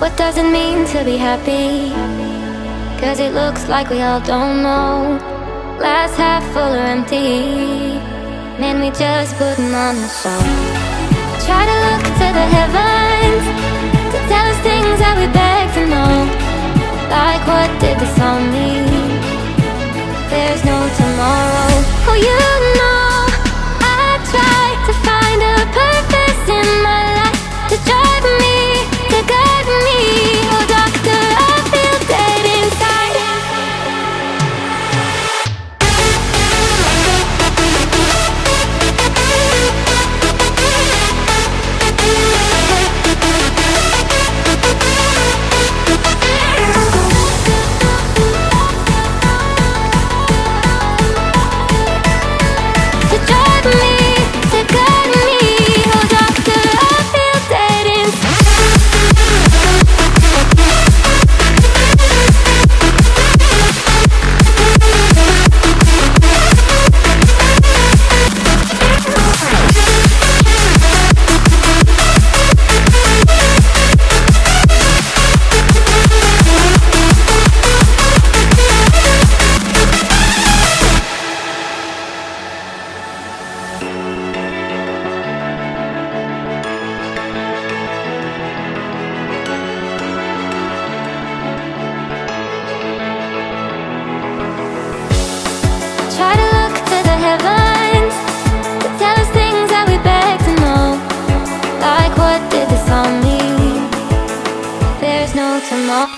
What does it mean to be happy? Cause it looks like we all don't know. Glass half full or empty. Man, we just putting on a show. Try to look to the heavens to tell us things that we beg to know. Like what did this all mean? There's no tomorrow. Oh, you What did this all mean? There's no tomorrow.